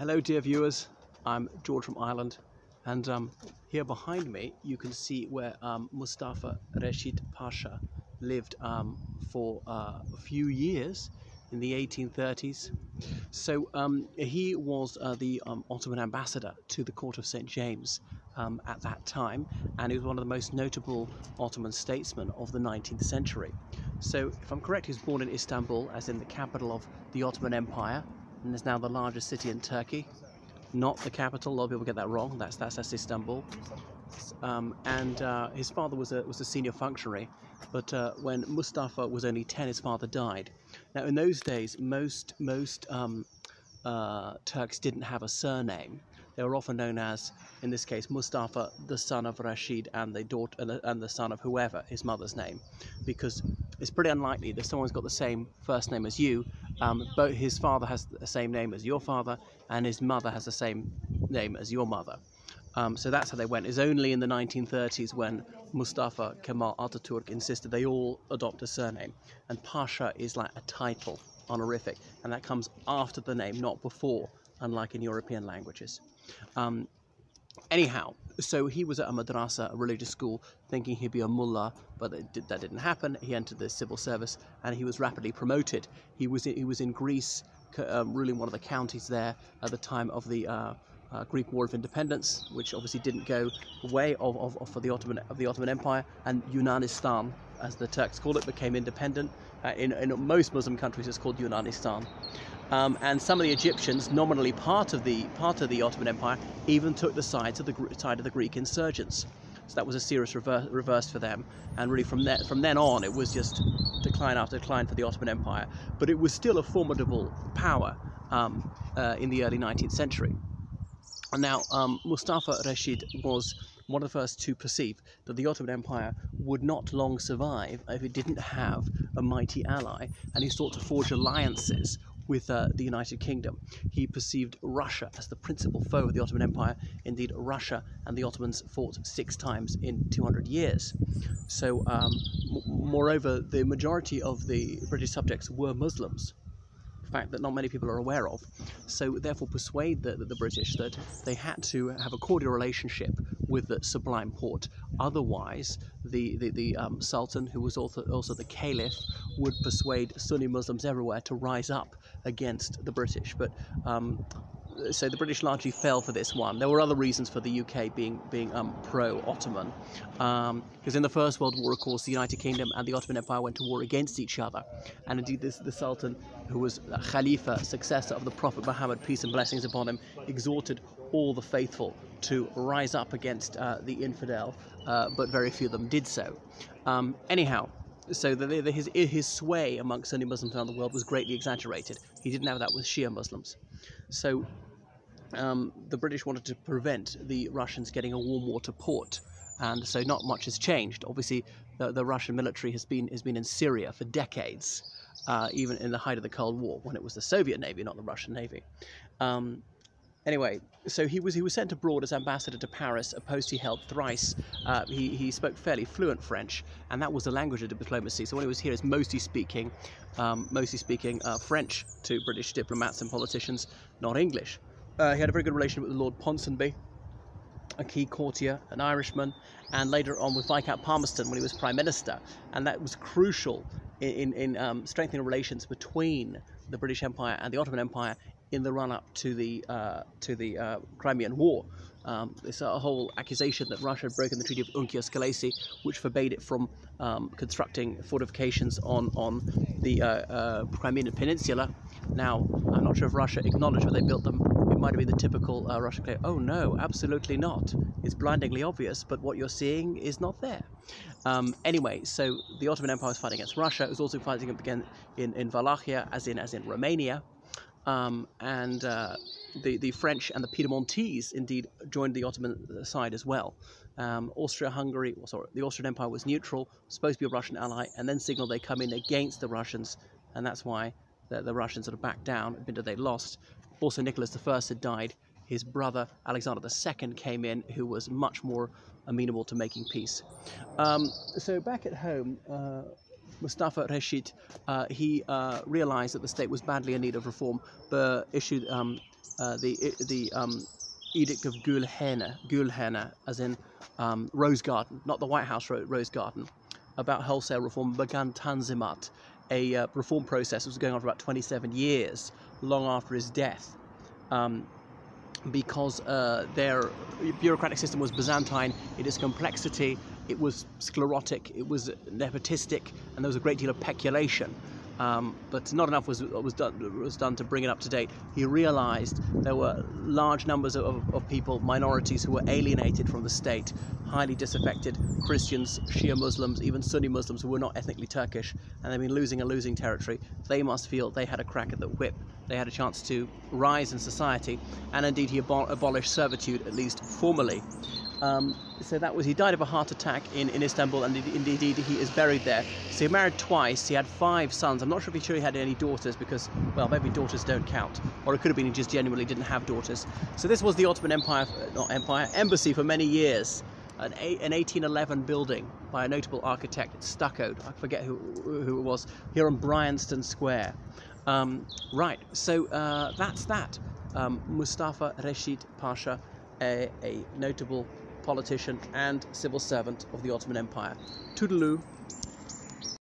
Hello, dear viewers. I'm George from Ireland, and um, here behind me you can see where um, Mustafa Reshid Pasha lived um, for uh, a few years in the 1830s. So um, he was uh, the um, Ottoman ambassador to the court of St. James um, at that time, and he was one of the most notable Ottoman statesmen of the 19th century. So, if I'm correct, he was born in Istanbul, as in the capital of the Ottoman Empire, and is now the largest city in Turkey. Not the capital. A lot of people get that wrong. That's that's, that's Istanbul. Um, and uh, his father was a was a senior functionary, but uh, when Mustafa was only ten, his father died. Now, in those days, most most um, uh, Turks didn't have a surname. They were often known as, in this case, Mustafa, the son of Rashid, and the daughter and the son of whoever his mother's name, because it's pretty unlikely that someone's got the same first name as you. Um, but his father has the same name as your father, and his mother has the same name as your mother. Um, so that's how they went. It's only in the 1930s when Mustafa Kemal Ataturk insisted they all adopt a surname, and Pasha is like a title, honorific, and that comes after the name, not before, unlike in European languages. Um, anyhow, so he was at a madrasa, a religious school, thinking he'd be a mullah, but did, that didn't happen. He entered the civil service and he was rapidly promoted. He was in, he was in Greece, um, ruling one of the counties there at the time of the uh, uh, Greek War of Independence, which obviously didn't go way of, of, of, for the Ottoman of the Ottoman Empire, and Yunanistan, as the Turks called it, became independent. Uh, in, in most Muslim countries, it's called Yunanistan. Um, and some of the Egyptians, nominally part of the part of the Ottoman Empire, even took the side of the side of the Greek insurgents. So that was a serious reverse, reverse for them. And really, from there, from then on, it was just decline after decline for the Ottoman Empire. But it was still a formidable power um, uh, in the early 19th century. And now, um, Mustafa Rashid was one of the first to perceive that the Ottoman Empire would not long survive if it didn't have a mighty ally, and he sought to forge alliances with uh, the United Kingdom. He perceived Russia as the principal foe of the Ottoman Empire. Indeed, Russia and the Ottomans fought six times in 200 years. So, um, moreover, the majority of the British subjects were Muslims fact that not many people are aware of. So, therefore, persuade the, the British that they had to have a cordial relationship with the Sublime Porte. Otherwise, the, the, the um, Sultan, who was also, also the Caliph, would persuade Sunni Muslims everywhere to rise up against the British. But um, so the British largely fell for this one. There were other reasons for the UK being being um, pro-Ottoman, because um, in the First World War, of course, the United Kingdom and the Ottoman Empire went to war against each other, and indeed this, the Sultan, who was Khalifa, successor of the Prophet Muhammad, peace and blessings upon him, exhorted all the faithful to rise up against uh, the infidel, uh, but very few of them did so. Um, anyhow, so the, the, his, his sway amongst Sunni Muslims around the world was greatly exaggerated. He didn't have that with Shia Muslims. So um, the British wanted to prevent the Russians getting a warm water port, and so not much has changed. Obviously, the, the Russian military has been has been in Syria for decades, uh, even in the height of the Cold War, when it was the Soviet Navy, not the Russian Navy. Um, Anyway, so he was he was sent abroad as ambassador to Paris, a post he held thrice. Uh, he, he spoke fairly fluent French, and that was the language of diplomacy. So when he was here, mostly speaking, um, mostly speaking uh, French to British diplomats and politicians, not English. Uh, he had a very good relationship with Lord Ponsonby, a key courtier, an Irishman, and later on with Viscount Palmerston when he was Prime Minister. And that was crucial in, in, in um, strengthening relations between the British Empire and the Ottoman Empire in the run-up to the uh, to the uh, Crimean War. Um, there's a whole accusation that Russia had broken the Treaty of Unkiar Skelessi, which forbade it from um, constructing fortifications on on the uh, uh, Crimean Peninsula. Now, I'm not sure if Russia acknowledged when they built them. It might have been the typical uh, Russian claim. Oh no, absolutely not. It's blindingly obvious, but what you're seeing is not there. Um, anyway, so the Ottoman Empire was fighting against Russia. It was also fighting against in, in Wallachia, as in as in Romania. Um, and uh, the, the French and the Piedmontese indeed joined the Ottoman side as well. Um, Austria-Hungary, well, sorry, the Austrian Empire was neutral, supposed to be a Russian ally, and then signaled they come in against the Russians, and that's why the, the Russians sort of backed down, even though they lost. Also, Nicholas I had died. His brother Alexander II came in, who was much more amenable to making peace. Um, so back at home, uh, Mustafa Reshid, uh, he uh, realized that the state was badly in need of reform, but issued um, uh, the the um, Edict of Gülhane, Gülhane, as in um, Rose Garden, not the White House Rose Garden, about wholesale reform began Tanzimat, a uh, reform process that was going on for about 27 years, long after his death. Um, because uh, their bureaucratic system was Byzantine in its complexity, it was sclerotic, it was nepotistic, and there was a great deal of peculation. Um, but not enough was, was, done, was done to bring it up to date. He realized there were large numbers of, of people, minorities, who were alienated from the state, highly disaffected Christians, Shia Muslims, even Sunni Muslims who were not ethnically Turkish, and they've been losing and losing territory. They must feel they had a crack at the whip. They had a chance to rise in society, and indeed he abol abolished servitude, at least formally. Um, so that was he died of a heart attack in, in Istanbul, and indeed he is buried there. So he married twice. He had five sons. I'm not sure if he sure he had any daughters because, well, maybe daughters don't count, or it could have been he just genuinely didn't have daughters. So this was the Ottoman Empire, not empire, embassy for many years. An, an 1811 building by a notable architect, stuccoed. I forget who, who it was. Here on Bryanston Square. Um, right. So uh, that's that. Um, Mustafa Reshid Pasha, a, a notable politician and civil servant of the Ottoman Empire. Toodaloo.